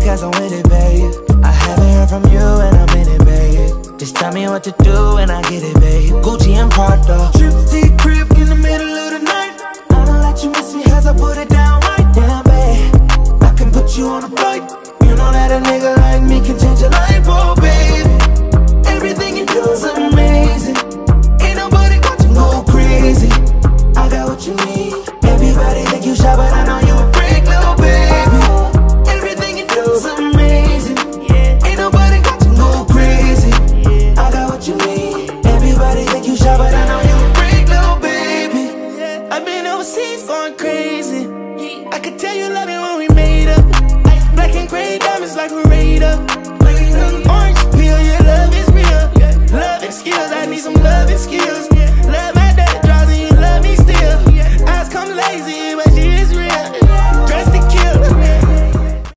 because I'm with it, babe. I haven't heard from you and I'm in it, babe. Just tell me what to do and I get it, babe. Gucci and Prada. Trip to crib in the middle of the night. I don't let you miss me as I put it down right down, babe. I can put you on a flight. You know that a nigga like me overseas going crazy. I could tell you love me